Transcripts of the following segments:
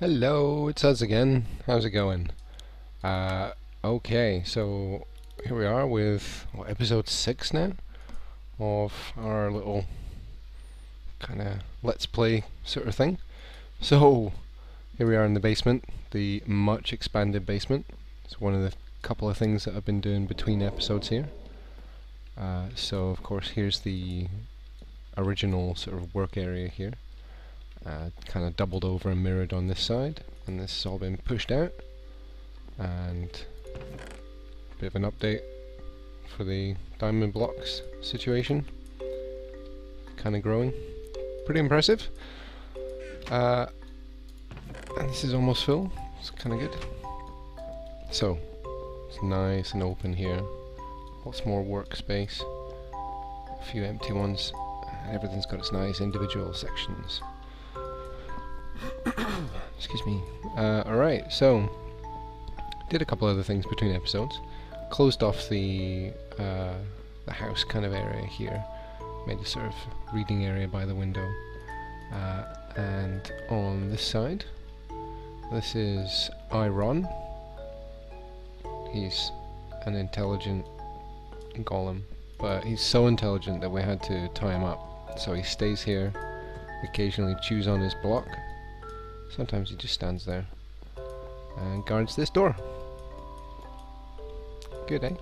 Hello, it's us again. How's it going? Uh, okay, so here we are with what, episode 6 now of our little kind of let's play sort of thing. So, here we are in the basement, the much expanded basement. It's one of the couple of things that I've been doing between episodes here. Uh, so, of course, here's the original sort of work area here uh, kind of doubled over and mirrored on this side and this has all been pushed out. And a bit of an update for the diamond blocks situation. Kind of growing. Pretty impressive. Uh, and this is almost full. It's kind of good. So it's nice and open here. Lots more workspace. A few empty ones. Everything's got its nice individual sections Excuse me. Uh, Alright, so did a couple other things between episodes. Closed off the uh, the house kind of area here. Made a sort of reading area by the window. Uh, and on this side, this is Iron. He's an intelligent golem, but he's so intelligent that we had to tie him up. So he stays here, occasionally chews on his block, Sometimes he just stands there and guards this door. Good, eh?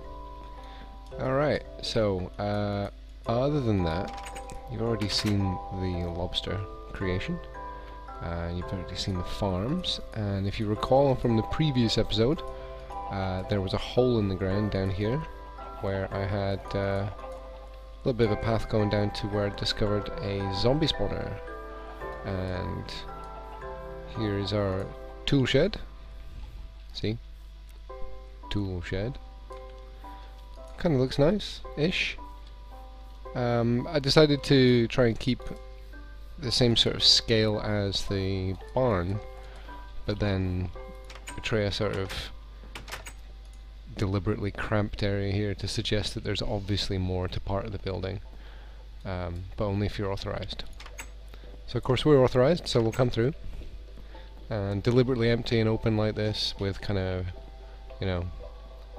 Alright, so, uh, other than that, you've already seen the lobster creation. Uh, you've already seen the farms, and if you recall from the previous episode, uh, there was a hole in the ground down here where I had uh, a little bit of a path going down to where I discovered a zombie spawner. And here is our tool shed. See? Tool shed. Kind of looks nice-ish. Um, I decided to try and keep the same sort of scale as the barn, but then portray a sort of deliberately cramped area here to suggest that there's obviously more to part of the building, um, but only if you're authorized. So of course we're authorized, so we'll come through and deliberately empty and open like this with kind of, you know,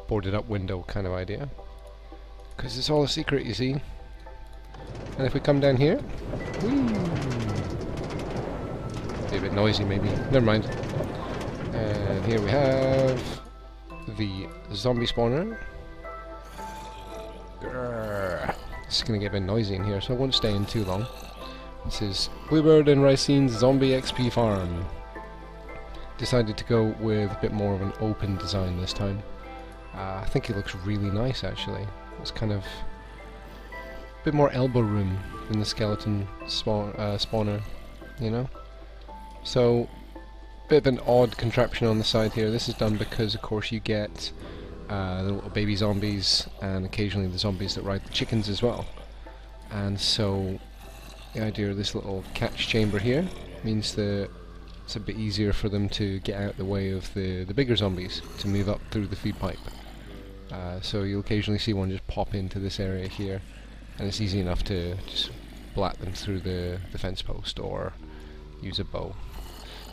boarded up window kind of idea. Because it's all a secret, you see. And if we come down here, be a bit noisy maybe, never mind. And here we have the zombie spawner. It's going to get a bit noisy in here, so I won't stay in too long. This is Bluebird and Reicine's Zombie XP Farm decided to go with a bit more of an open design this time. Uh, I think it looks really nice actually. It's kind of a bit more elbow room than the skeleton spawn, uh, spawner, you know? So, bit of an odd contraption on the side here. This is done because of course you get uh, the little baby zombies and occasionally the zombies that ride the chickens as well. And so the idea of this little catch chamber here means that it's a bit easier for them to get out the way of the, the bigger zombies to move up through the feed pipe. Uh, so you'll occasionally see one just pop into this area here and it's easy enough to just blat them through the, the fence post or use a bow.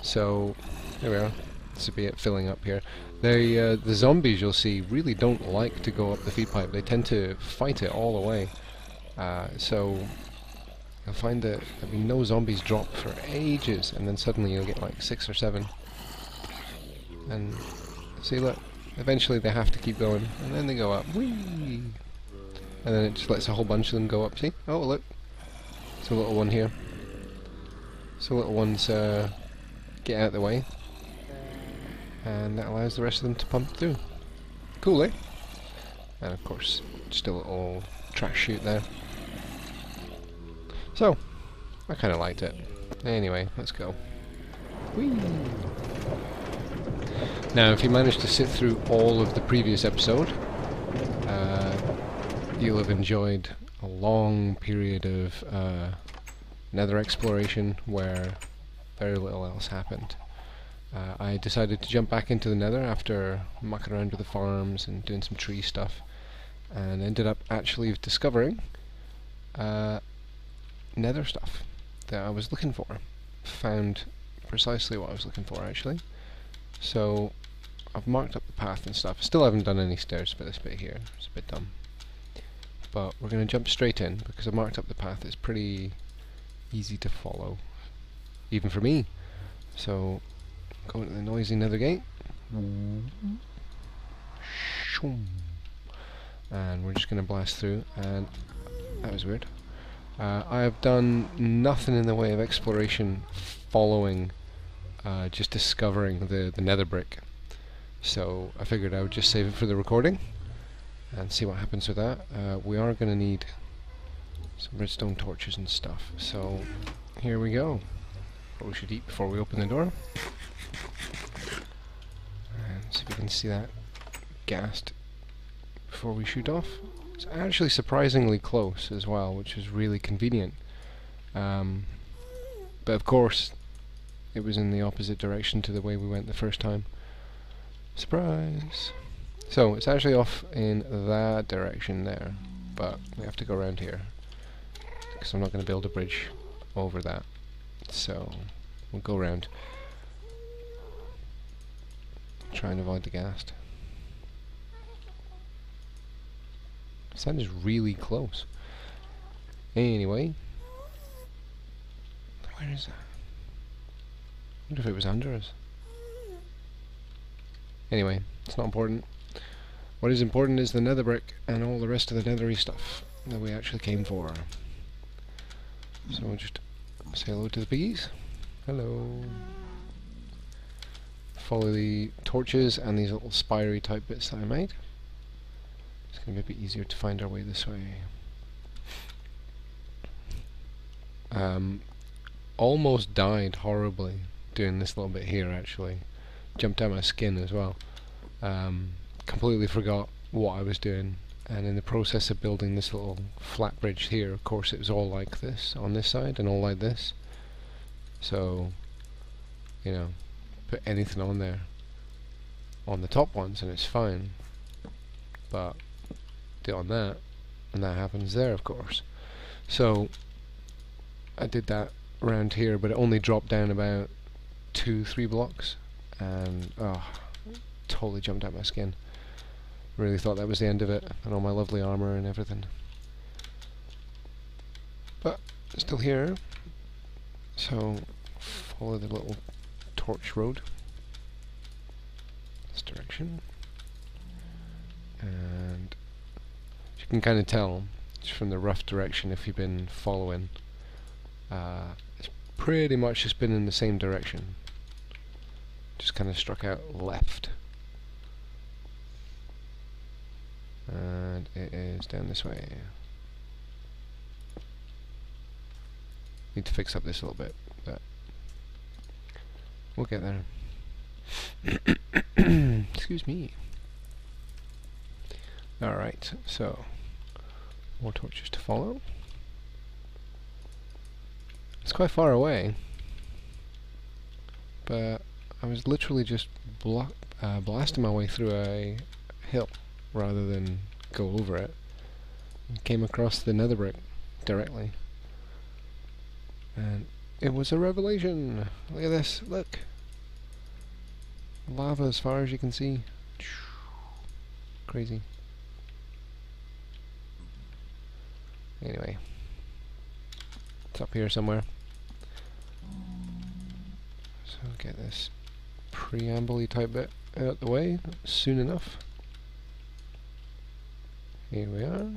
So there we are. This will be it filling up here. They, uh, the zombies you'll see really don't like to go up the feed pipe. They tend to fight it all the way. Uh, so You'll find that I mean no zombies drop for ages, and then suddenly you'll get like six or seven. And see, look, eventually they have to keep going, and then they go up. Whee! And then it just lets a whole bunch of them go up. See? Oh, look, it's a little one here. So little ones uh, get out of the way, and that allows the rest of them to pump through. Cool, eh? And of course, just a little trash chute there. So, I kind of liked it. Anyway, let's go. Whee! Now, if you managed to sit through all of the previous episode, uh, you'll have enjoyed a long period of uh, nether exploration where very little else happened. Uh, I decided to jump back into the nether after mucking around with the farms and doing some tree stuff and ended up actually discovering uh, nether stuff that I was looking for. Found precisely what I was looking for actually. So I've marked up the path and stuff. Still haven't done any stairs for this bit here. It's a bit dumb. But we're going to jump straight in because I've marked up the path. It's pretty easy to follow, even for me. So go into the noisy nether gate. And we're just going to blast through and that was weird. Uh, I have done nothing in the way of exploration following uh, just discovering the, the nether brick. So I figured I would just save it for the recording and see what happens with that. Uh, we are going to need some redstone torches and stuff. So here we go. What we should eat before we open the door. And see if we can see that ghast before we shoot off. It's actually surprisingly close as well, which is really convenient. Um, but of course, it was in the opposite direction to the way we went the first time. Surprise! So, it's actually off in that direction there, but we have to go around here. Because I'm not going to build a bridge over that. So, we'll go around. Try and avoid the ghast. That is really close. Anyway. Where is that? I wonder if it was under us. Anyway, it's not important. What is important is the nether brick and all the rest of the nethery stuff that we actually came for. So we'll just say hello to the piggies. Hello. Follow the torches and these little spiry type bits that I made. It's going to be easier to find our way this way. Um, almost died horribly doing this little bit here actually. Jumped out my skin as well. Um, completely forgot what I was doing and in the process of building this little flat bridge here of course it was all like this on this side and all like this so you know put anything on there on the top ones and it's fine but on that and that happens there of course. So I did that around here but it only dropped down about two three blocks and oh totally jumped out my skin. Really thought that was the end of it and all my lovely armor and everything. But still here so follow the little torch road. This direction. And you can kind of tell just from the rough direction if you've been following uh, it's pretty much just been in the same direction. Just kind of struck out left. And it is down this way. Need to fix up this a little bit but we'll get there. Excuse me. Alright so more torches to follow it's quite far away but I was literally just uh, blasting my way through a hill rather than go over it. Came across the nether brick directly. And it was a revelation! Look at this, look! Lava as far as you can see. Crazy. Anyway. It's up here somewhere. So get this preamble type bit out of the way soon enough. Here we are.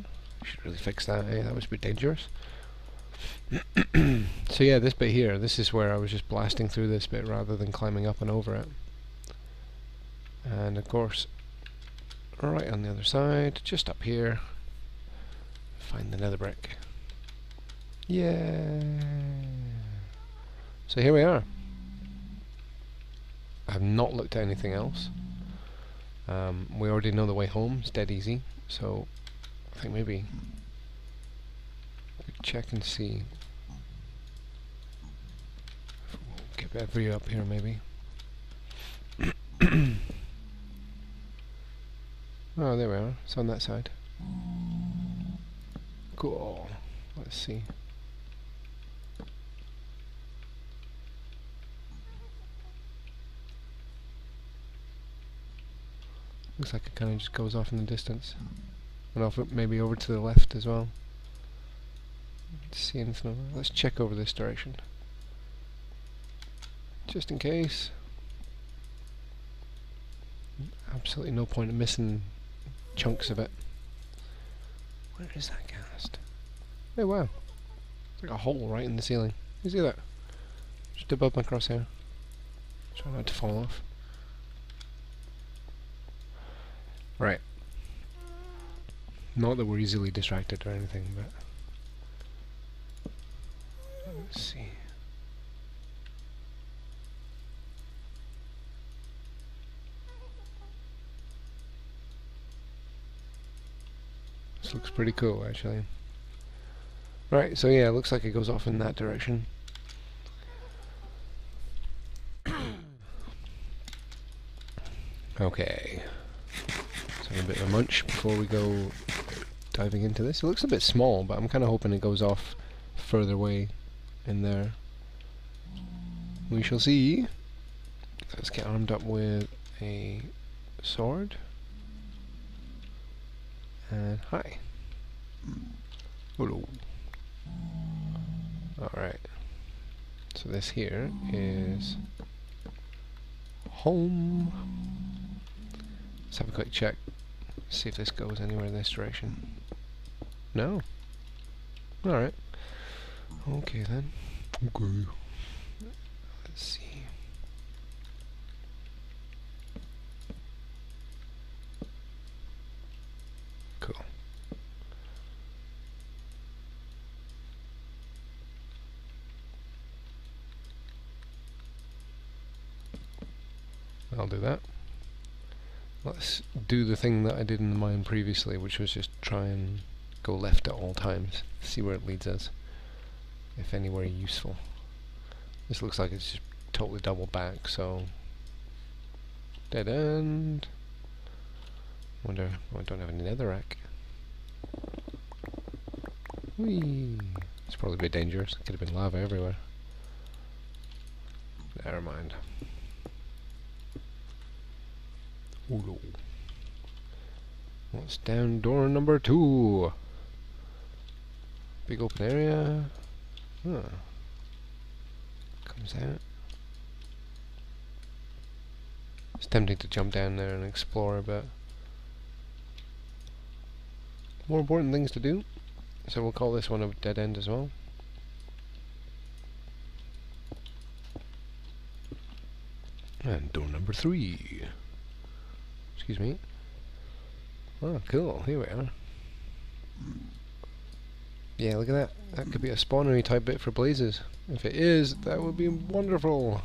Should really fix that, eh? That was a bit dangerous. so yeah, this bit here, this is where I was just blasting through this bit rather than climbing up and over it. And of course, right on the other side, just up here, find the nether brick. Yeah. So here we are. I have not looked at anything else. Um, we already know the way home, it's dead easy, so I think maybe check and see. Get that view up here maybe. oh, there we are. It's on that side. Cool. let's see. Looks like it kind of just goes off in the distance. And off maybe over to the left as well. See anything over. Let's check over this direction. Just in case. Absolutely no point in missing chunks of it. Where is that ghast? Oh wow. It's like a hole right in the ceiling. You see that? Just above my crosshair. Try not to fall off. Right. Not that we're easily distracted or anything, but... Let's see. Looks pretty cool, actually. Right, so yeah, it looks like it goes off in that direction. okay. So a bit of a munch before we go diving into this. It looks a bit small, but I'm kind of hoping it goes off further away in there. We shall see. Let's get armed up with a sword. And hi. Hello. Alright. So this here is home. Let's have a quick check. See if this goes anywhere in this direction. No. Alright. Okay then. Okay. Let's see. Cool. I'll do that. Let's do the thing that I did in the mine previously, which was just try and go left at all times, see where it leads us, if anywhere useful. This looks like it's just totally double back, so dead end. Wonder, oh, I don't have any netherrack. Whee! It's probably a bit dangerous. Could have been lava everywhere. Never mind. Ooh. What's down door number two? Big open area. Huh. Comes out. It's tempting to jump down there and explore, but more important things to do. So we'll call this one a dead end as well. And door number three. Excuse me. Oh, cool. Here we are. Yeah, look at that. That could be a spawnery type bit for blazes. If it is, that would be wonderful.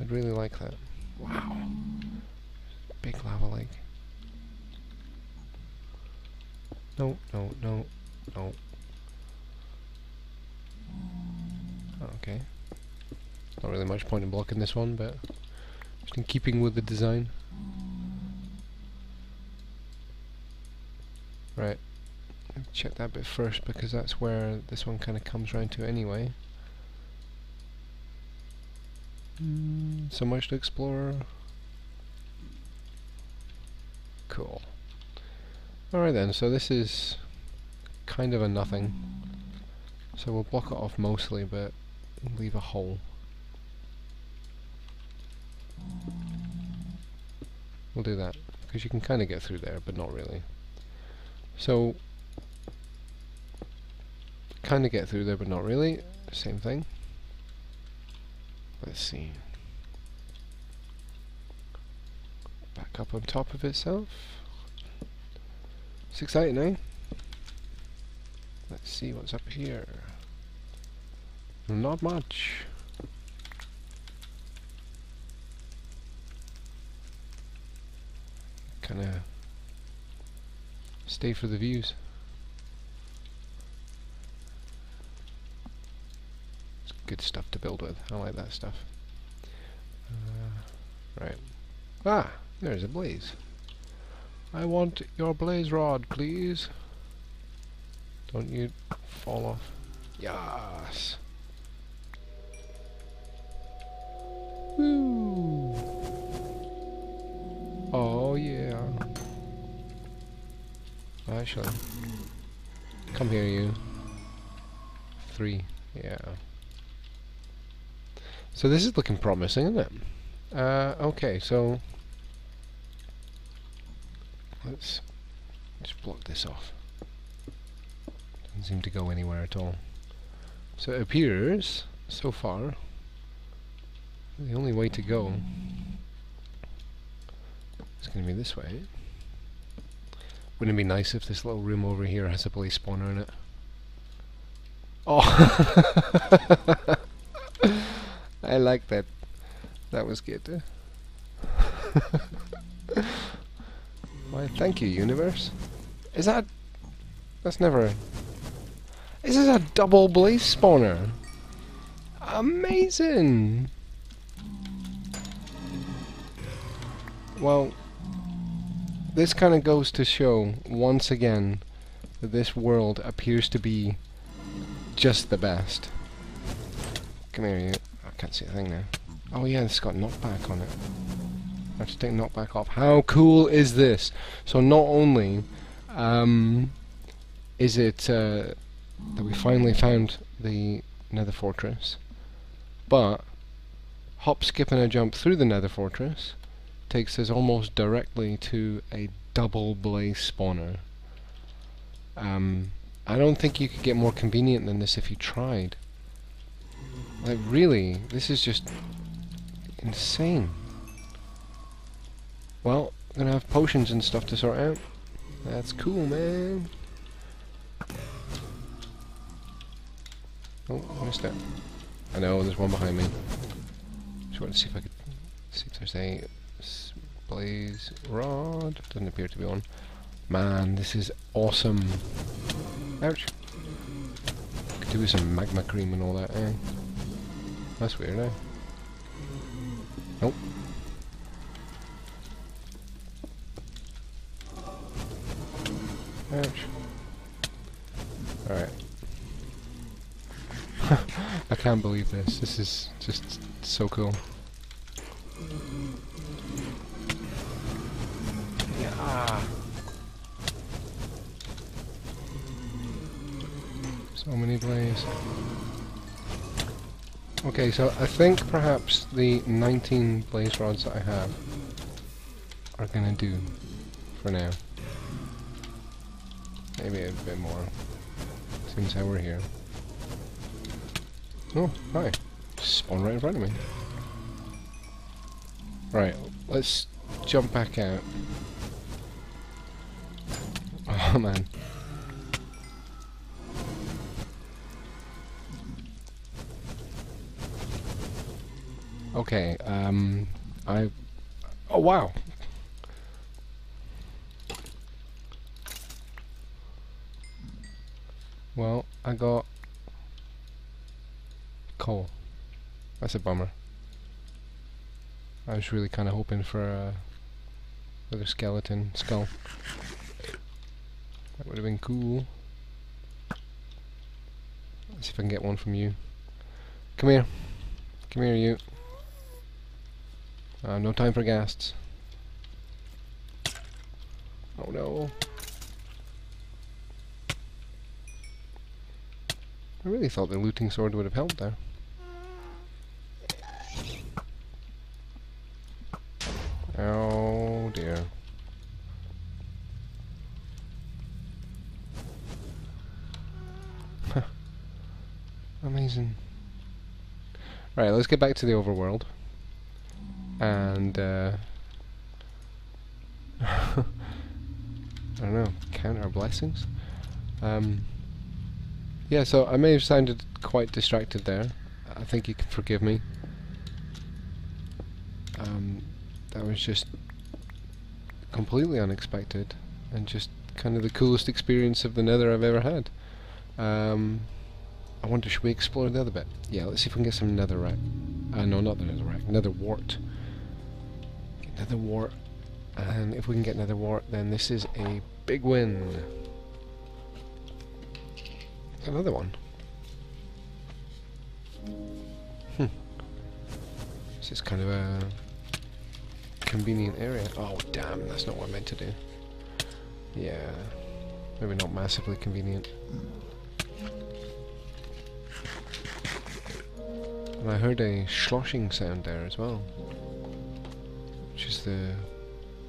I'd really like that. Wow. Big lava lake. No, no, no, no. Oh, okay. Not really much point in blocking this one, but just in keeping with the design. Right. Check that bit first because that's where this one kind of comes round to anyway. Mm, so much to explore. Cool. Alright then, so this is kind of a nothing. So we'll block it off mostly, but leave a hole. We'll do that, because you can kind of get through there, but not really. So, kind of get through there, but not really. Same thing. Let's see. Back up on top of itself. It's exciting, eh? Let's see what's up here. Not much. Kinda stay for the views. It's good stuff to build with. I like that stuff. Uh, right. Ah! There's a blaze. I want your blaze rod, please. Don't you fall off. Yes. Woo. Oh yeah. Actually, come here, you. Three. Yeah. So this is looking promising, isn't it? Uh, okay, so let's just block this off. Doesn't seem to go anywhere at all. So it appears, so far, the only way to go is going to be this way. Wouldn't it be nice if this little room over here has a blaze spawner in it? Oh! I like that. That was good. Why, thank you, universe. Is that... That's never... This Is a double blaze spawner? Amazing! Well, this kind of goes to show, once again, that this world appears to be just the best. Come here, you. I can't see a thing now. Oh yeah, it's got knockback on it. I have to take knockback off. How cool is this? So not only um, is it uh, that we finally found the nether fortress, but hop, skip and a jump through the nether fortress takes us almost directly to a double blaze spawner. Um, I don't think you could get more convenient than this if you tried. Like really, this is just insane. Well, gonna have potions and stuff to sort out. That's cool, man. Oh, I missed it. I know, there's one behind me. Just wanted to see if I could see if there's a blaze rod. Doesn't appear to be on. Man, this is awesome. Ouch. Could do with some magma cream and all that, eh? That's weird, eh? Nope. Ouch. Alright. I can't believe this. This is just so cool. Yeah. So many blaze. Okay, so I think perhaps the 19 blaze rods that I have are gonna do for now. Maybe a bit more. Seems how we're here. Oh, hi. Spawn right in front of me. Right, let's jump back out. Oh man. Okay, um, I... Oh wow! Well, I got coal. That's a bummer. I was really kind of hoping for a another skeleton skull. That would have been cool. Let's see if I can get one from you. Come here. Come here, you. Uh, no time for ghasts. Oh no. I really thought the looting sword would have helped there. Oh dear. Amazing. Right, let's get back to the overworld. And, uh... I don't know, count our blessings? Um... Yeah, so I may have sounded quite distracted there. I think you can forgive me. Um, that was just completely unexpected and just kind of the coolest experience of the nether I've ever had. Um, I wonder, should we explore the other bit? Yeah, let's see if we can get some netherrack. Uh, no, not the netherrack, nether wart. Get nether wart. And if we can get nether wart, then this is a big win. Another one. Hmm. This is kind of a convenient area. Oh damn, that's not what I meant to do. Yeah, maybe not massively convenient. And I heard a sloshing sound there as well. Which is the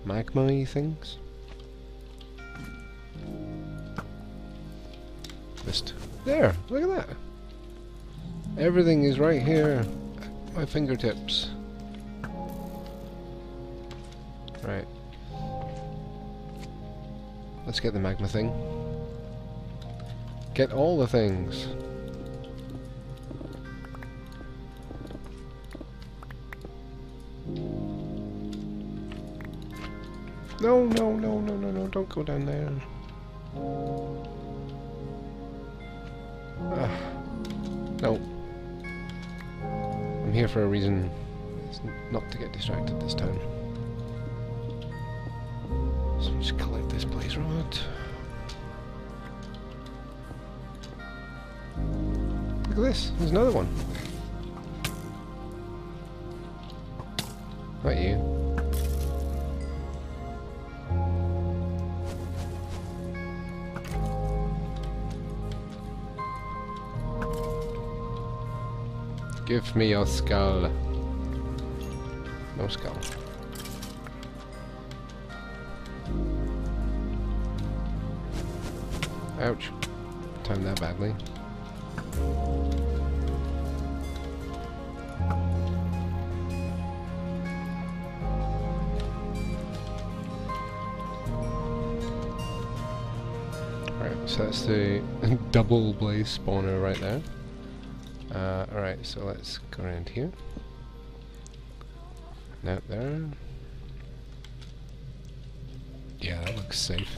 magma things. Just there, look at that. Everything is right here at my fingertips. Right. Let's get the magma thing. Get all the things. No, no, no, no, no, no, don't go down there. Ah, no. I'm here for a reason. It's not to get distracted this time. So just collect this blaze rod. Look at this, there's another one. Not you. Give me your skull. No skull. Ouch. Timed that badly. Right, so that's the double blaze spawner right there. Uh, Alright, so let's go around here. Out there. Yeah, that looks safe.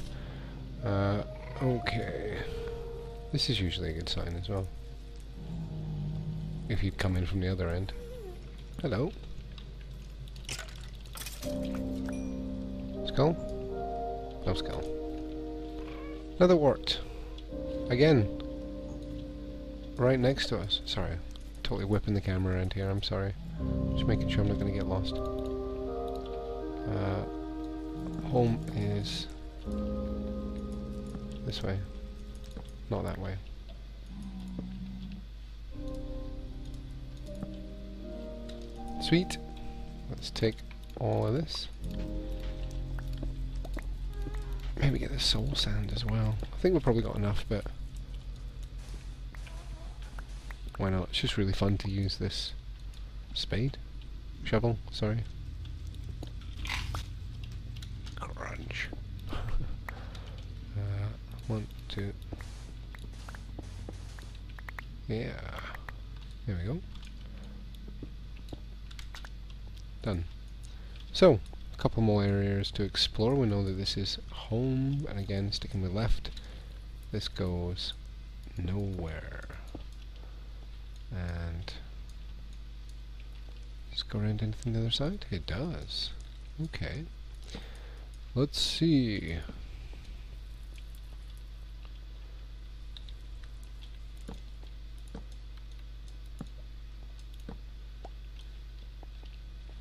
Uh, okay. This is usually a good sign as well. If you'd come in from the other end. Hello. Skull? No skull. Another wart. Again, right next to us. Sorry, totally whipping the camera around here, I'm sorry. Just making sure I'm not going to get lost. Uh, home is this way, not that way. Sweet. Let's take all of this. Maybe get the soul sand as well. I think we've probably got enough, but why not? It's just really fun to use this spade? Shovel, sorry. Crunch. uh, one, two. Yeah. There we go. Done. So, a couple more areas to explore. We know that this is home, and again, sticking with left, this goes nowhere and does go around anything the other side? It does. Okay. Let's see.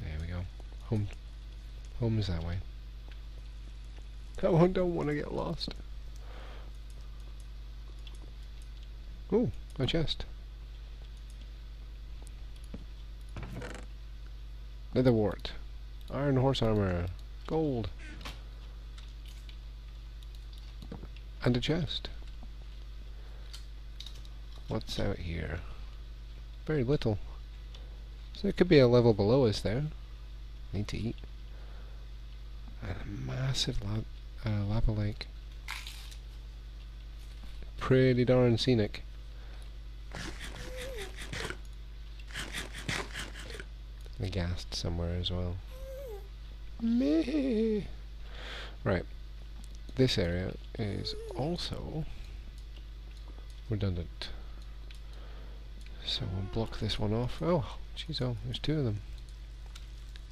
There we go. Home home is that way. Oh, I don't want to get lost. Oh, a chest. Netherwart. Iron horse armor. Gold. And a chest. What's out here? Very little. So it could be a level below us there. Need to eat. And a massive la uh, lava lake. Pretty darn scenic. A ghast somewhere as well. Meh. Right. This area is also redundant. So we'll block this one off. Oh, jeez, oh, there's two of them.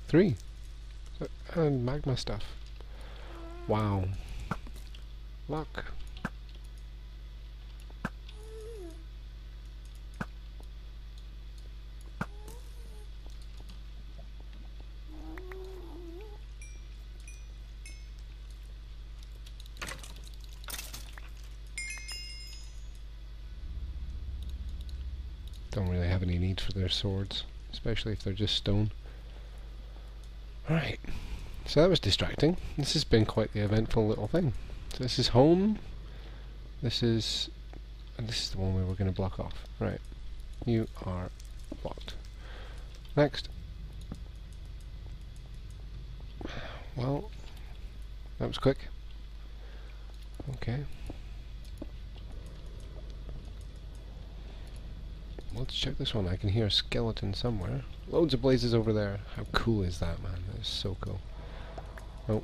Three. And magma stuff. Wow. Luck. don't really have any need for their swords, especially if they're just stone. Right, so that was distracting. This has been quite the eventful little thing. So this is home. This is, and this is the one we were going to block off. Right, you are blocked. Next. Well, that was quick. Okay. Let's check this one. I can hear a skeleton somewhere. Loads of blazes over there. How cool is that, man? That is so cool. Oh,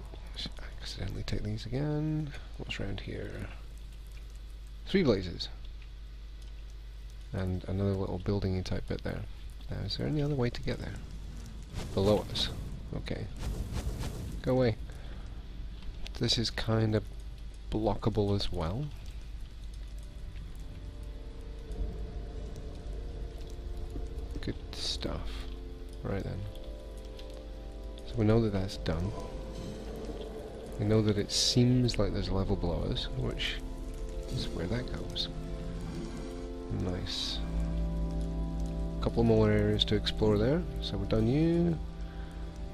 accidentally take these again. What's around here? Three blazes. And another little buildingy type bit there. Now, is there any other way to get there? Below us. Okay. Go away. This is kind of blockable as well. Stuff. Right then. So we know that that's done. We know that it seems like there's a level below us, which is where that goes. Nice. A Couple more areas to explore there. So we're done you.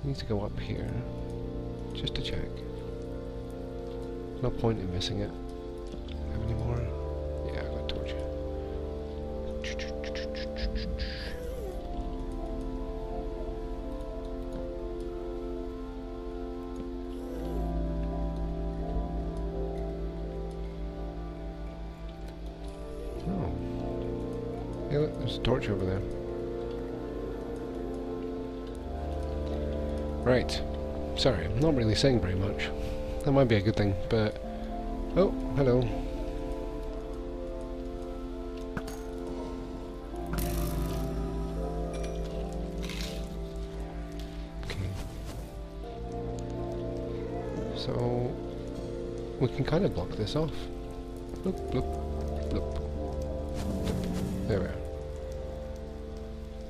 Need to go up here, just to check. No point in missing it. Not really saying very much. That might be a good thing, but... Oh, hello. Okay. So... We can kind of block this off. Bloop, bloop, bloop. There we are.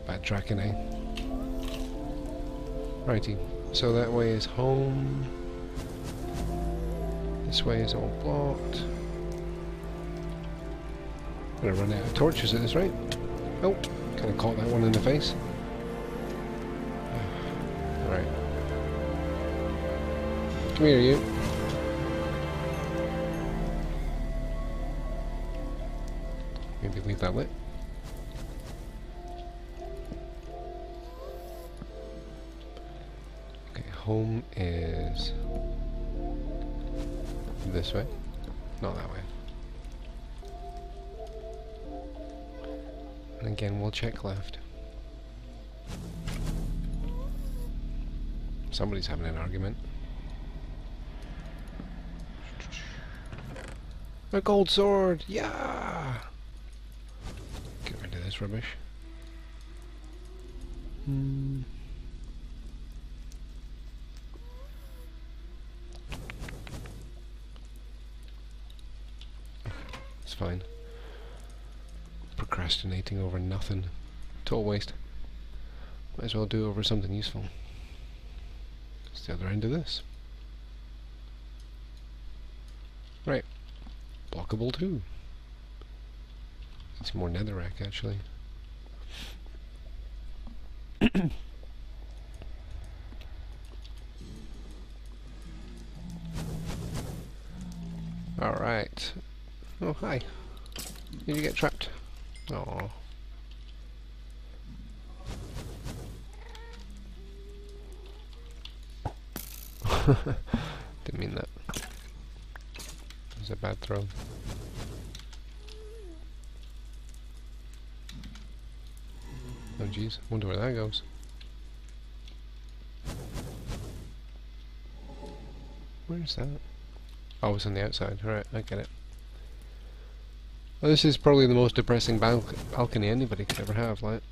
Bad tracking, eh? Righty. So that way is home. This way is all blocked. Gonna run out of torches at this rate. Oh, kind of caught that one in the face. Alright. Come here, you. Maybe leave that lit. This way, not that way. And again, we'll check left. Somebody's having an argument. A gold sword! Yeah! Get rid of this rubbish. Hmm. Fine. Procrastinating over nothing. Total waste. Might as well do over something useful. It's the other end of this. Right. Blockable too. It's more netherrack actually. Alright. Oh, hi. Did you get trapped? Oh. Didn't mean that. It was a bad throw. Oh jeez, wonder where that goes. Where's that? Oh, it's on the outside. Alright, I get it. Well, this is probably the most depressing bal balcony anybody could ever have, like.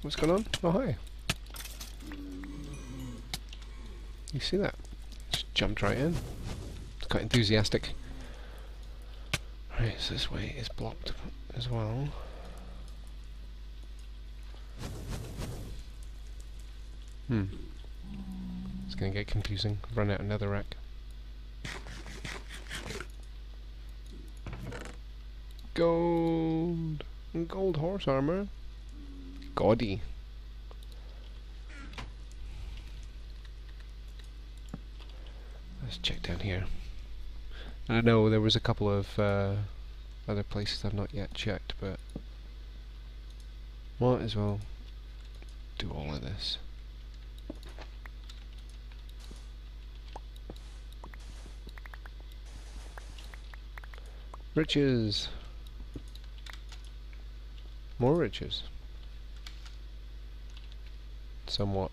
What's going on? Oh, hi. You see that? Just jumped right in. It's quite enthusiastic. Right, so this way is blocked as well. Hmm. It's gonna get confusing. Run out another rack. Gold! Gold horse armor. gaudy. Let's check down here. I know there was a couple of uh, other places I've not yet checked, but might as well do all of this. Riches! More riches. Somewhat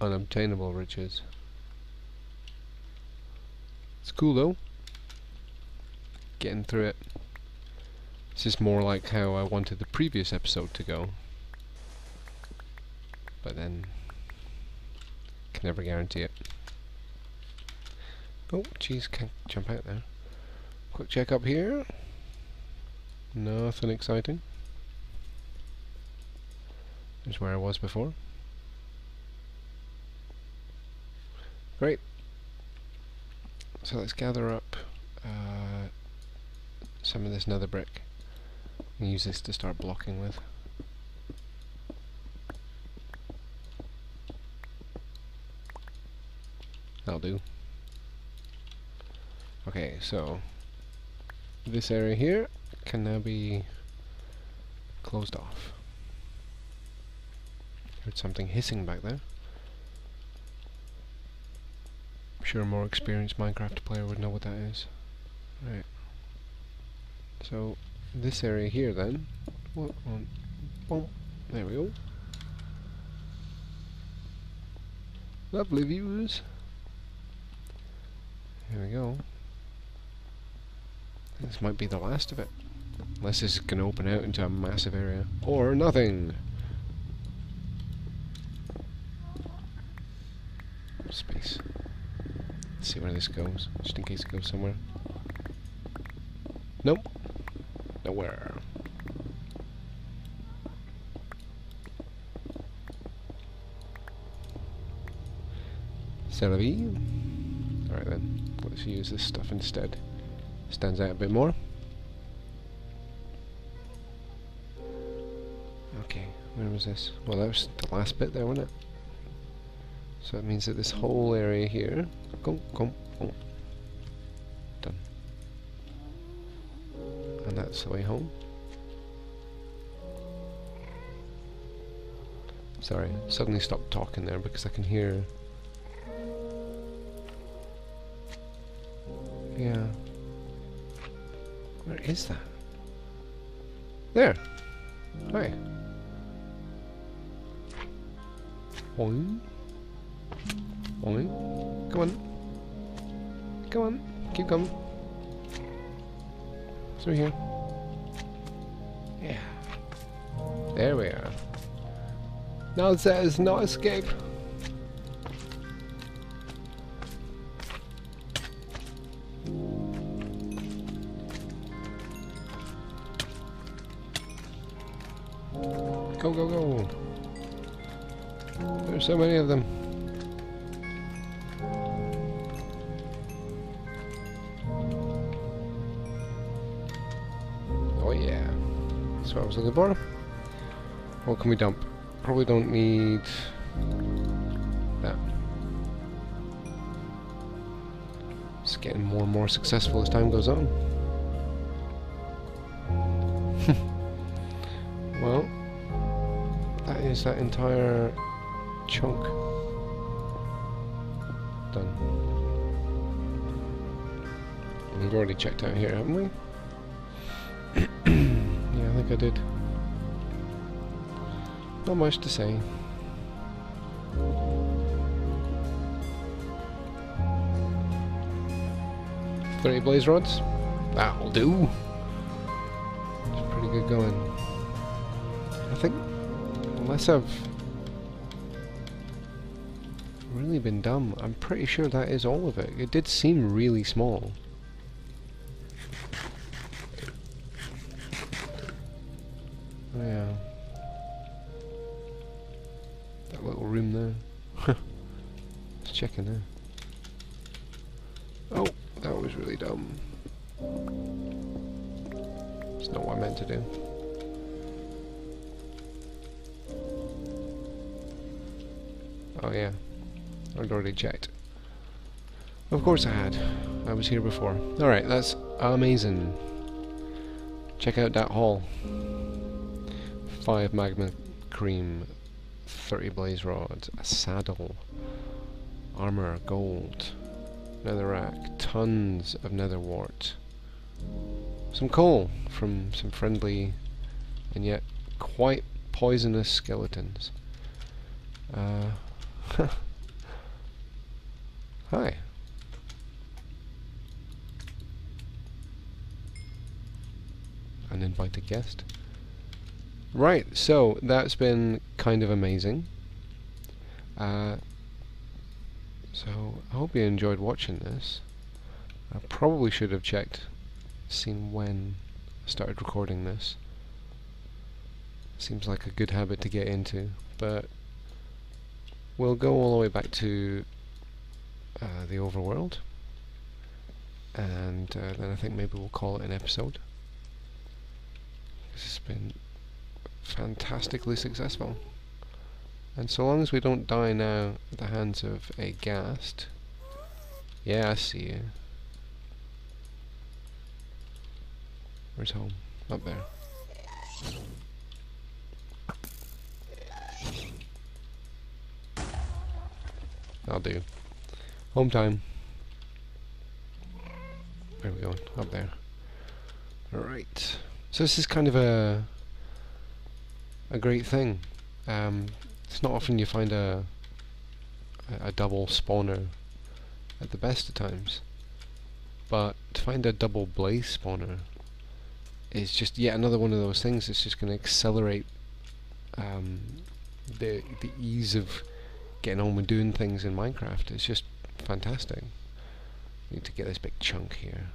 unobtainable riches. It's cool though. Getting through it. This is more like how I wanted the previous episode to go. But then, can never guarantee it. Oh, jeez, can't jump out there. Quick check up here. Nothing exciting. There's where I was before. Great. So let's gather up uh, some of this nether brick and use this to start blocking with. That'll do. Okay, so this area here can now be closed off. Heard something hissing back there. I'm sure a more experienced Minecraft player would know what that is. Right. So, this area here then. Well, boom. There we go. Lovely views. Here we go. This might be the last of it. Unless this can open out into a massive area. Or nothing! Space. Let's see where this goes, just in case it goes somewhere. Nope. Nowhere. Celery. Alright then, let's use this stuff instead. Stands out a bit more. Okay, where was this? Well, that was the last bit there, wasn't it? So that means that this whole area here, done. And that's the way home. Sorry, suddenly stopped talking there because I can hear... Yeah. Where is that? There! Hi. Boing. Boing. Come on. Come on. Keep coming. Through here. Yeah. There we are. Now there uh, is no escape. Go, go, go. There's so many of them. What I was. What can we dump? Probably don't need that. It's getting more and more successful as time goes on. well, that is that entire chunk done. We've already checked out here, haven't we? Yeah, I did. Not much to say. Thirty blaze rods? That'll do. It's pretty good going. I think, unless I've really been dumb, I'm pretty sure that is all of it. It did seem really small. Yeah. That little room there. Let's check in there. Oh, that was really dumb. It's not what I meant to do. Oh yeah, I'd already checked. Of course I had. I was here before. Alright, that's amazing. Check out that haul. 5 magma cream, 30 blaze rods, a saddle, armor, gold, netherrack, tons of nether wart, some coal from some friendly and yet quite poisonous skeletons. Uh, hi. Uninvited guest. Right, so that's been kind of amazing. Uh, so I hope you enjoyed watching this. I probably should have checked, seen when I started recording this. Seems like a good habit to get into, but we'll go all the way back to uh, the overworld, and uh, then I think maybe we'll call it an episode. This has been fantastically successful. And so long as we don't die now at the hands of a ghast... Yeah, I see you. Where's home? Up there. I'll do. Home time. Where are we going? Up there. Alright. So this is kind of a a great thing. Um, it's not often you find a, a, double spawner at the best of times. But to find a double blaze spawner is just yet another one of those things that's just going to accelerate um, the the ease of getting on with doing things in Minecraft. It's just fantastic. Need to get this big chunk here.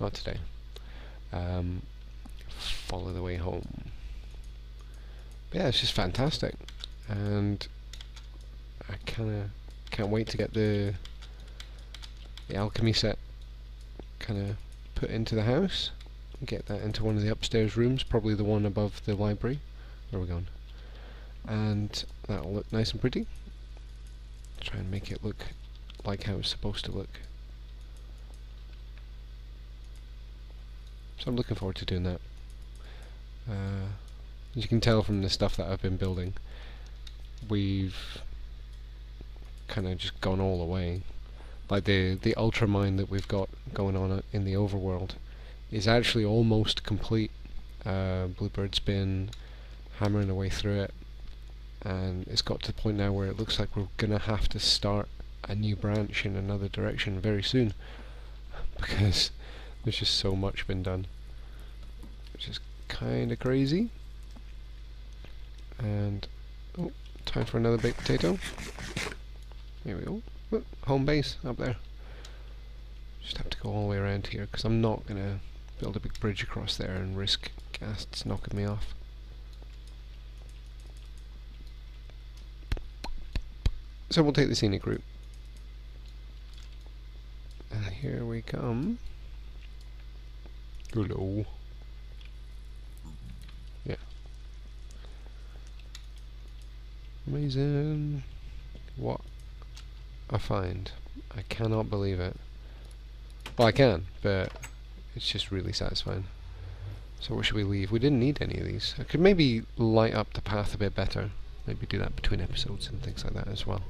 Not today. Um, follow the way home. But yeah, it's just fantastic, and I kind of can't wait to get the the alchemy set kind of put into the house. Get that into one of the upstairs rooms, probably the one above the library. Where are we going? And that'll look nice and pretty. Try and make it look like how it's supposed to look. So I'm looking forward to doing that. Uh, as you can tell from the stuff that I've been building, we've kind of just gone all the way. Like the the ultra mine that we've got going on in the overworld is actually almost complete. Uh, Bluebird's been hammering away through it, and it's got to the point now where it looks like we're gonna have to start a new branch in another direction very soon, because there's just so much been done, which is kind of crazy. And oh, time for another baked potato. Here we go. Oh, home base up there. Just have to go all the way around here because I'm not gonna build a big bridge across there and risk ghasts knocking me off. So we'll take the scenic route. And here we come. Hello. Yeah. Amazing. What I find. I cannot believe it. Well, I can, but it's just really satisfying. So what should we leave? We didn't need any of these. I could maybe light up the path a bit better. Maybe do that between episodes and things like that as well.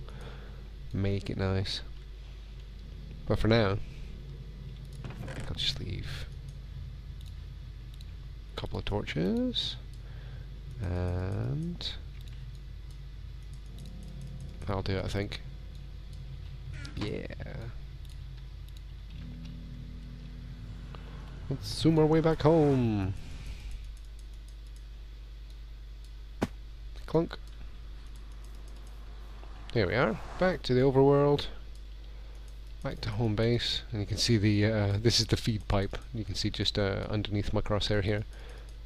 Make it nice. But for now, I'll just leave a couple of torches and I'll do it I think. Yeah. Let's zoom our way back home. Clunk. There we are, back to the overworld. Back to home base, and you can see the, uh, this is the feed pipe. You can see just uh, underneath my crosshair here.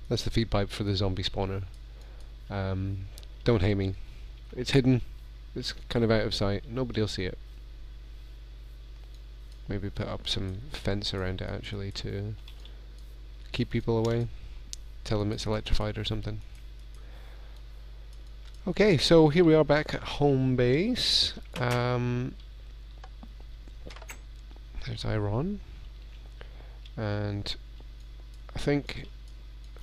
That's the feed pipe for the zombie spawner. Um, don't hate me. It's hidden. It's kind of out of sight. Nobody will see it. Maybe put up some fence around it actually to keep people away. Tell them it's electrified or something. Okay, so here we are back at home base. Um, there's Iron. And I think,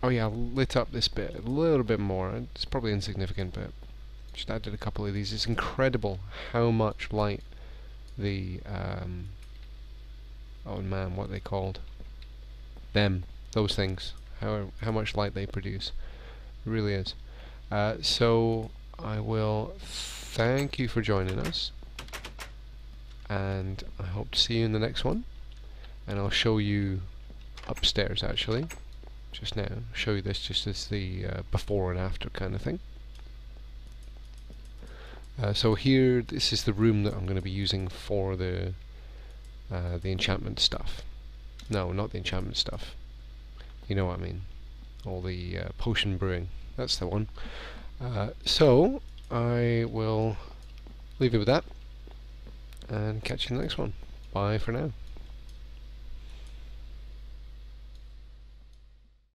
oh yeah, I lit up this bit a little bit more. It's probably insignificant, but just added a couple of these. It's incredible how much light the, um, oh man, what they called? Them, those things. How, how much light they produce. It really is. Uh, so I will thank you for joining us and I hope to see you in the next one and I'll show you upstairs actually just now show you this just as the uh, before and after kind of thing uh, so here this is the room that I'm going to be using for the uh, the enchantment stuff. No not the enchantment stuff. You know what I mean? All the uh, potion brewing. That's the one. Uh, so I will leave you with that and catch you in the next one. Bye for now